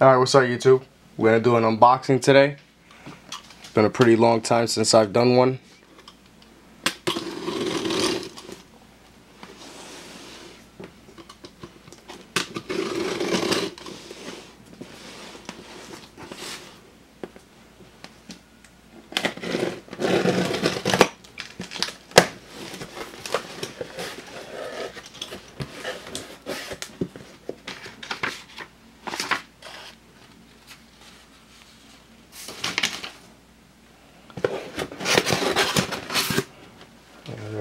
Alright, what's up YouTube? We're gonna do an unboxing today. It's been a pretty long time since I've done one.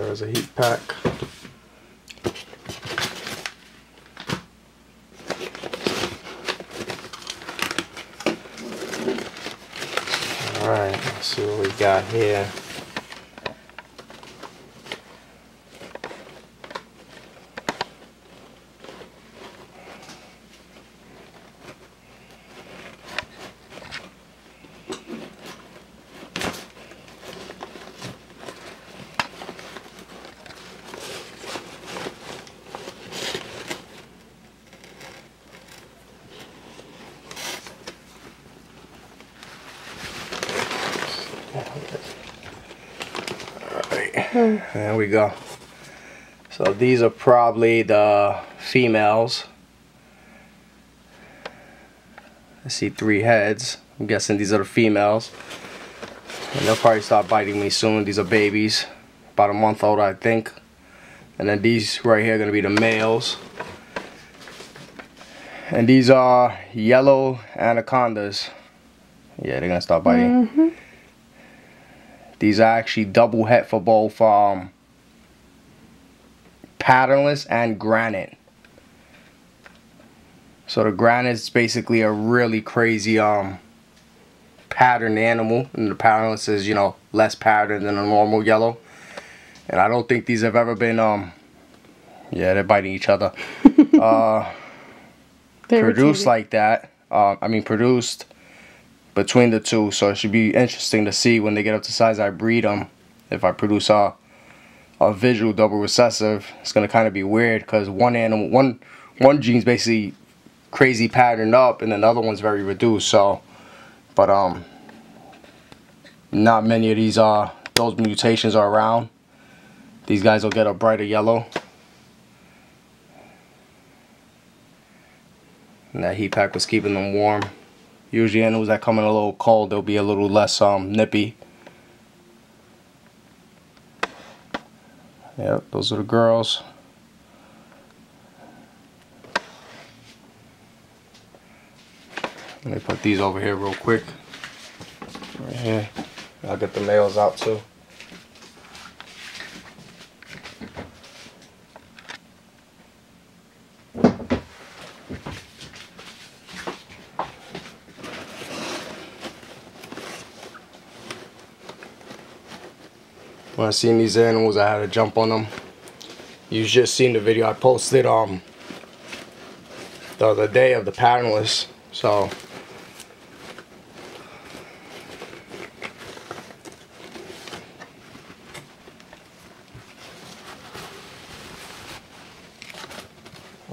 There's a heat pack. Alright, let's see what we got here. Alright, there we go. So these are probably the females. I see three heads. I'm guessing these are the females. And they'll probably start biting me soon. These are babies. About a month old, I think. And then these right here are going to be the males. And these are yellow anacondas. Yeah, they're going to start biting. Mm -hmm. These are actually double het for both um, patternless and granite. So the granite is basically a really crazy um, patterned animal. And the patternless is, you know, less patterned than a normal yellow. And I don't think these have ever been, um, yeah, they're biting each other. uh, produced like that. Uh, I mean, produced between the two. So it should be interesting to see when they get up to size I breed them. If I produce a, a visual double recessive, it's going to kind of be weird because one animal, one, one gene's basically crazy patterned up and another one's very reduced. So, but um, not many of these are, those mutations are around. These guys will get a brighter yellow. And that heat pack was keeping them warm. Usually animals that come in a little cold, they'll be a little less um, nippy. Yep, those are the girls. Let me put these over here real quick. Right here. I'll get the males out too. When I seen these animals I had to jump on them. You just seen the video I posted um the other day of the patternless so.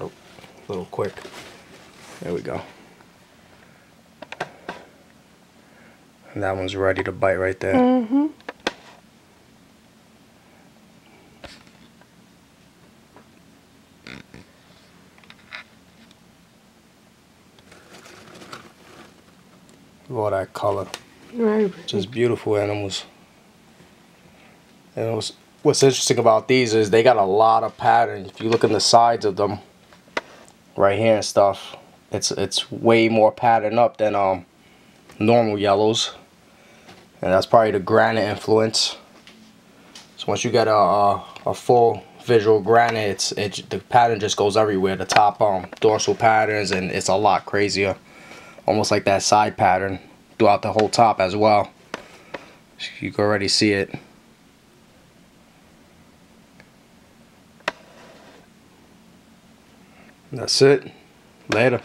Oh, a little quick. There we go. And that one's ready to bite right there. Mm -hmm. All that color. Right. Just beautiful animals. And what's, what's interesting about these is they got a lot of pattern. If you look in the sides of them, right here and stuff, it's it's way more patterned up than um normal yellows. And that's probably the granite influence. So once you get a, a, a full visual granite, it's it the pattern just goes everywhere. The top um dorsal patterns and it's a lot crazier almost like that side pattern throughout the whole top as well. You can already see it. That's it. Later.